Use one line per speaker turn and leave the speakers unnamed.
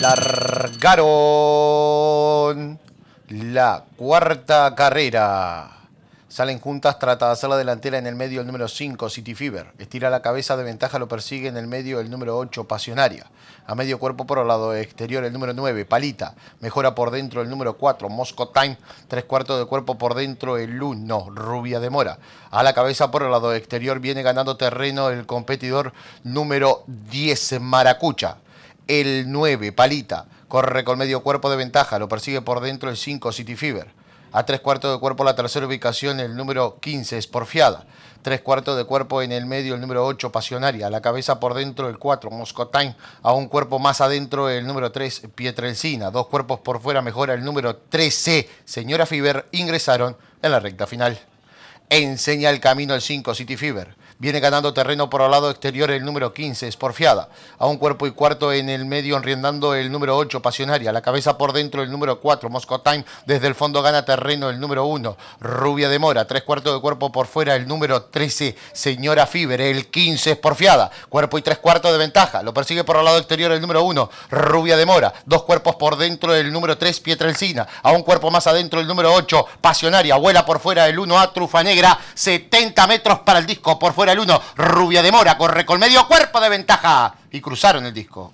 Largaron la cuarta carrera. Salen juntas, trata de hacer la delantera en el medio el número 5, City Fever. Estira la cabeza de ventaja, lo persigue en el medio el número 8, Pasionaria. A medio cuerpo por el lado exterior el número 9, Palita. Mejora por dentro el número 4, Moscow Time. Tres cuartos de cuerpo por dentro el 1, Rubia de Mora. A la cabeza por el lado exterior viene ganando terreno el competidor número 10, Maracucha. El 9, Palita. Corre con medio cuerpo de ventaja, lo persigue por dentro el 5, City Fever. A tres cuartos de cuerpo la tercera ubicación el número 15, Esporfiada. Tres cuartos de cuerpo en el medio el número 8, Pasionaria. La cabeza por dentro el 4, Moscotain. A un cuerpo más adentro el número 3, Pietrelcina. Dos cuerpos por fuera mejora el número 13, Señora Fiber. Ingresaron en la recta final. Enseña el camino el 5, City Fever. Viene ganando terreno por el lado exterior el número 15, Esporfiada. A un cuerpo y cuarto en el medio, enriendando el número 8, Pasionaria. La cabeza por dentro el número 4, Moscow Time. Desde el fondo gana terreno el número 1, Rubia de Mora. Tres cuartos de cuerpo por fuera el número 13, Señora Fiber. El 15, Esporfiada. Cuerpo y tres cuartos de ventaja. Lo persigue por el lado exterior el número 1, Rubia de Mora. Dos cuerpos por dentro el número 3, Pietrelcina. A un cuerpo más adentro el número 8, Pasionaria. Vuela por fuera el 1A, Trufa Negra. 70 metros para el disco. Por fuera el 1, Rubia de Mora. Corre con medio cuerpo de ventaja. Y cruzaron el disco.